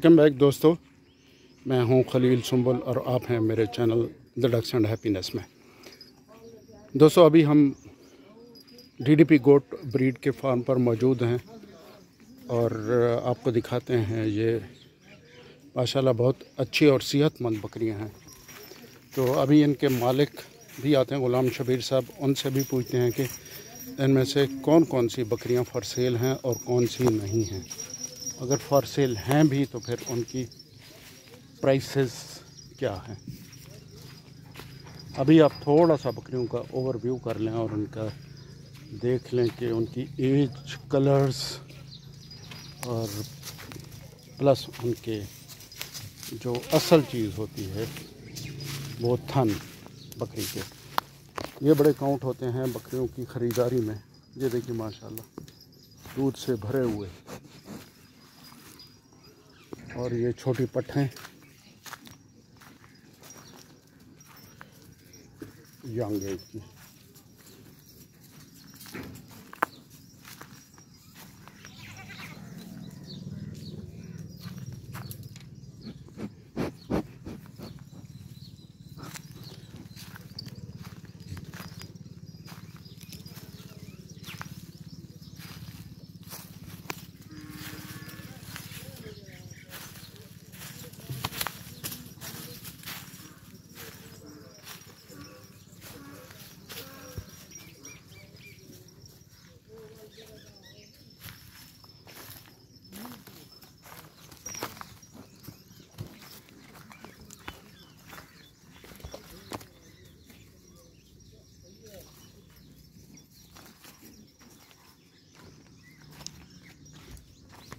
Welcome back दोस्तों। मैं हूँ खलील सुम्बल और आप हैं मेरे channel the ducks and happiness में। दोस्तों, अभी हम डीडीपी गोट ब्रीड के फार्म पर मौजूद हैं और आपको दिखाते हैं ये माशाल्लाह बहुत अच्छी और सेहतमंद बकरियाँ हैं। तो अभी इनके मालिक भी आते हैं, ग़ुलाम शबीर साहब, उनसे भी पूछते हैं कि इनमें से कौन कौन सी बकरियाँ फॉर सेल हैं और कौन सी नहीं हैं। अगर फॉर सेल हैं भी तो फिर उनकी प्राइसेस क्या हैं? अभी आप थोड़ा सा बकरियों का ओवरव्यू कर लें और उनका देख लें कि उनकी एज कलर्स और प्लस उनके जो असल चीज़ होती है, वो थन बकरी के। ये बड़े काउंट होते हैं बकरियों की ख़रीदारी में। ये देखिए, माशाल्लाह, दूध से भरे हुए। और ये छोटी पट हैं यंग एज की।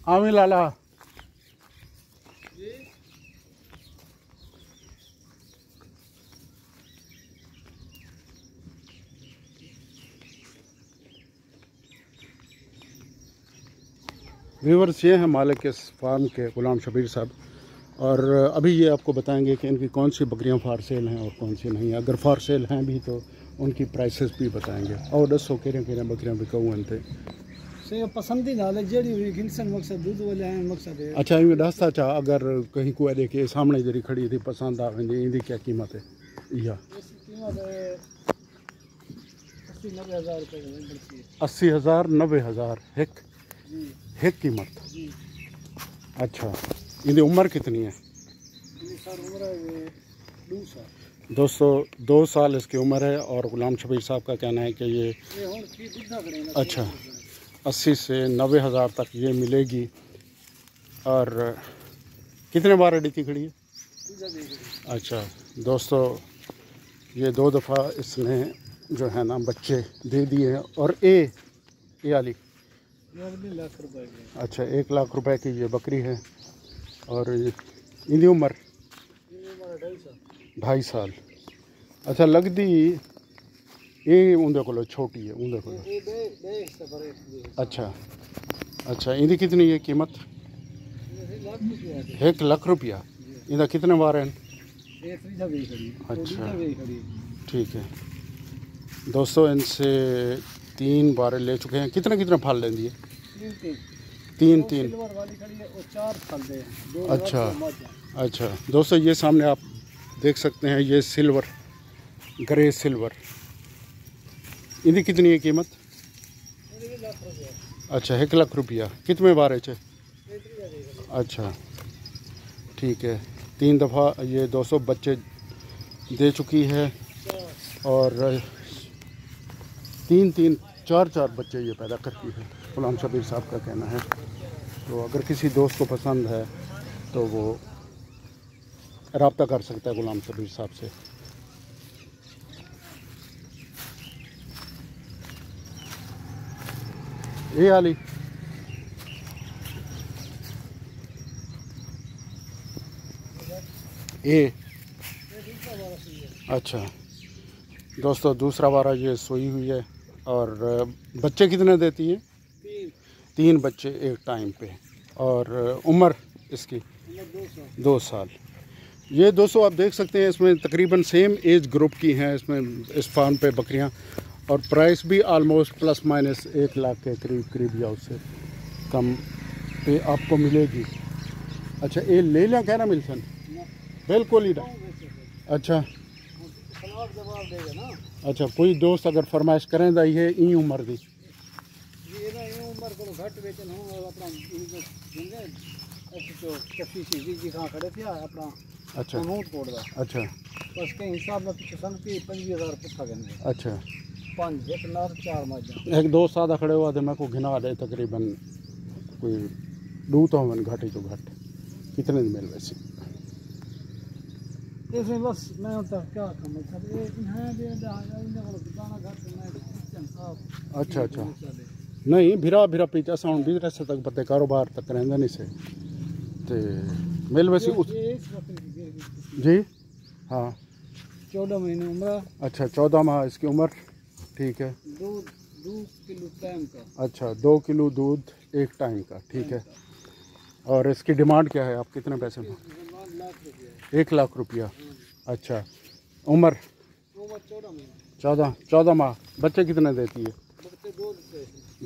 आमिर लाला। व्यूवर्स ये हैं मालिक के फार्म के ग़ुलाम शबीर साहब। और अभी ये आपको बताएँगे कि इनकी कौन सी बकरियाँ फार सेल हैं और कौन सी नहीं अगर फार सेल हैं भी तो उनकी प्राइसेस भी बताएँगे। और दसो कहिड़ियाँ बकरियाँ बिकूं आहिनि से पसंदीदा है जेड़ी हुई गिनसन मकसद दूध वाले हैं मकसद है। अच्छा इवें दस था चा अगर कहीं को देखे सामने जरी खड़ी थी पसंद आ वेंदी इंदी क्या कीमत है? है अस्सी हज़ार नब्बे हज़ार जी। हिक कीमत? अच्छा इंदी उम्र कितनी है? ये ये दो दोस्तों दो साल इसकी उम्र है और गुलाम शबीर साहब का कहना है कि ये ये अच्छा। अस्सी से नब्बे हज़ार तक ये मिलेगी। और कितने बार अडिती खड़ी है अच्छा दोस्तों ये दो दफ़ा इसने जो है ना बच्चे दे दिए हैं। और ए ये लाख रुपए अच्छा एक लाख रुपए की ये बकरी है। और इनकी उम्र? ढाई साल। अच्छा लगदी ये उंदे को छोटी है उंदे को अच्छा अच्छा इनकी कितनी है कीमत? एक लाख रुपया इनका कितने बार हैं? अच्छा। ठीक है। दोस्तों इनसे तीन बार ले चुके हैं। कितना कितना फल लेंदी है तीन तीन। अच्छा। अच्छा। दोस्तों ये सामने आप देख सकते हैं ये सिल्वर ग्रे सिल्वर। इनकी कितनी है कीमत? अच्छा एक लाख रुपया। कितने बार चे अच्छा ठीक है। तीन दफ़ा ये 200 बच्चे दे चुकी है और तीन तीन, चार चार बच्चे ये पैदा करती है। गुलाम शबीर साहब का कहना है। तो अगर किसी दोस्त को पसंद है तो वो रबता कर सकता है गुलाम शबीर साहब से। ये आली ए अच्छा। दोस्तों दूसरा बारा ये सोई हुई है और बच्चे कितने देती है? तीन। तीन बच्चे एक टाइम पे। और उम्र इसकी? दो दो साल। ये दोस्तों आप देख सकते हैं इसमें तकरीबन सेम एज ग्रुप की हैं इसमें इस फार्म पे बकरियाँ। और प्राइस भी आलमोस्ट प्लस माइनस एक लाख के करीब करीब या उससे कम पे आपको मिलेगी। अच्छा ये ले लिया कहना मिलसन? बिल्कुल ही ना अच्छा। ना अच्छा कोई दोस्त अगर फरमाइश करें तो ये ई उम्र दी। ना तो अच्छा। अच्छा। बस के हिसाब में पिछले संगति पंजी हज़ार करने। अच्छा। एक दोस्त आधा खड़े हुआ थे मैं को घिना दे तकरीबन कोई दू तो घाटी तो घट। कितने दिन मिल वैसे। ऐसे बस मैं होता क्या काम है ये इन्हें दे दे इन्हें को दुकाना घर से मैं किचन साहब अच्छा अच्छा। नहीं भिरा भिरा पीछा साउंड बिज़नेस तक पते कारोबार तक रहंदा नहीं से। ते मिल वैसे उस जी? हाँ। चौदह महीने उम्र। अच्छा चौदह माह इसकी उम्र। ठीक है। दूध दो किलो टाइम का। अच्छा दो किलो दूध एक टाइम का ठीक है। और इसकी डिमांड क्या है? आप कितने पैसे में? एक लाख रुपया। अच्छा उम्र? चौदह चौदह माह। बच्चे कितने देती है? दो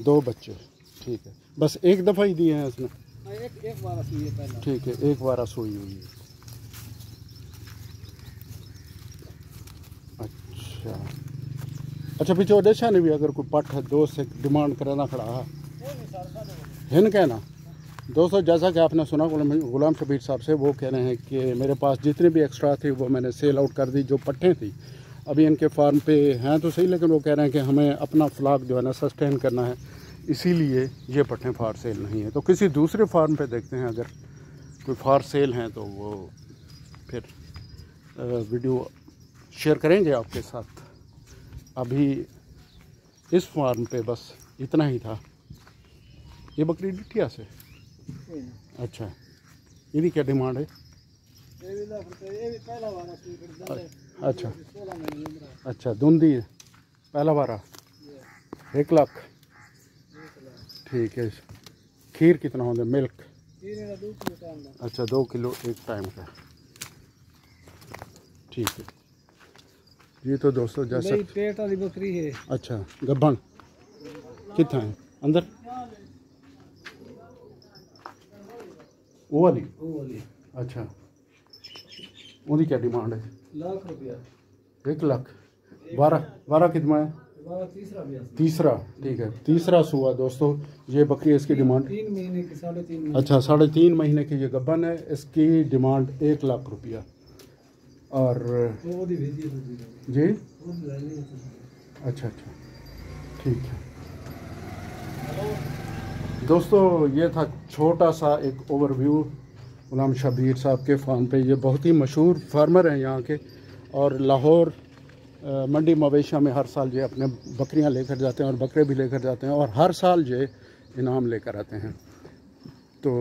दो बच्चे ठीक है। बस एक दफ़ा ही दिए हैं इसने हाँ एक एक बार सी है ठीक है एक बार सोई हुई है। अच्छा। अच्छा पीछे ओडेशा ने भी अगर कोई है दोस्त से डिमांड कराना खड़ा है। हिन कहना? दोस्तों जैसा कि आपने सुना, गुलाम शबीर साहब से वो कह रहे हैं कि मेरे पास जितनी भी एक्स्ट्रा थी, वो मैंने सेल आउट कर दी, जो पट्टें थी। अभी इनके फार्म पे हैं तो सही, लेकिन वो कह रहे हैं कि हमें अपना फ्लाक जो है ना सस्टेन करना है। इसीलिए ये पट्टें फार सेल नहीं है। तो किसी दूसरे फार्म पे देखते हैं, अगर कोई फार सेल हैं तो वो फिर वीडियो शेयर करेंगे आपके साथ। अभी इस फार्म पे बस इतना ही था। ये बकरी डिटिया से? अच्छा। यदि क्या डिमांड है? अच्छा। अच्छा दूंदी है। पहला बारा एक लाख। ठीक है। खीर कितना होता है मिल्क अच्छा दो किलो एक टाइम का। ठीक है। ये तो दोस्तों जैसे पेट वाली बकरी है। अच्छा गब्बन। कितना है? अंदर? वो वाली? वो वाली। अच्छा। उनकी क्या डिमांड है? लाख रुपया। एक लाख। बारह। बारह कितना है? तीसरा ठीक है। तीसरा सुआ दोस्तों। ये बकरी इसकी डिमांड? महीने की साढ़े अच्छा साढ़े तीन महीने की ये गब्बन है इसकी डिमांड एक लाख रुपया। और, जी? अच्छा अच्छा। ठीक है। दोस्तों, ये था छोटा सा एक ओवरव्यू गुलाम शबीर साहब के फार्म पे ये बहुत ही मशहूर फार्मर हैं यहाँ के। और लाहौर मंडी मवेशिया में हर साल ये अपने बकरियाँ लेकर जाते हैं और बकरे भी लेकर जाते हैं और हर साल ये इनाम लेकर आते हैं। तो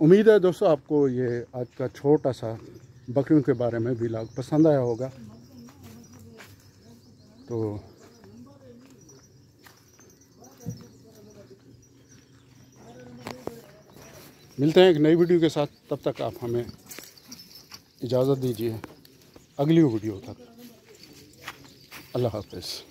उम्मीद है दोस्तों, आपको ये आज का छोटा सा बकरियों के बारे में भी लाग पसंद आया होगा। तो मिलते हैं एक नई वीडियो के साथ। तब तक आप हमें इजाज़त दीजिए। अगली वीडियो तक। अल्लाह हाफिज़।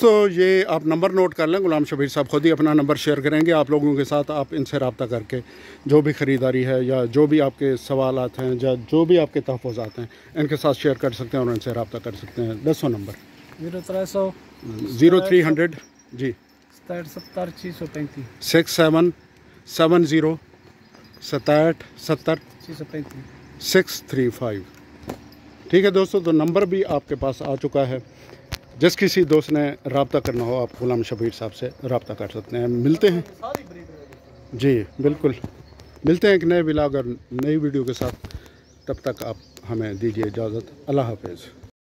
तो ये आप नंबर नोट कर लें गुलाम शबीर साहब खुद ही अपना नंबर शेयर करेंगे। आप लोगों के साथ आप इनसे रबता करके जो भी ख़रीदारी है या जो भी आपके सवाल हैं या जो भी आपके तहफ़ात हैं इनके साथ शेयर कर सकते हैं और इनसे रबता कर सकते हैं। दसों नंबर। ज़ीरो त्रै सौ। ज़ीरो थ्री हंड्रेड जी। सताहठ सत्तर छः सौ पैंतीस। सिक्स सेवन सेवन ज़ीरो सताहठ सत्तर। छः सौ पैंतीस। Six three five. ठीक है दोस्तों तो नंबर भी आपके पास आ चुका है। जिस किसी दोस्त ने रबता करना हो, आप गुलाम शबीर साहब से रबता कर सकते हैं। मिलते हैं। जी, बिल्कुल। मिलते हैं एक नए बिलाग और नई वीडियो के साथ। तब तक आप हमें दीजिए इजाज़त। अल्लाह हाफिज़।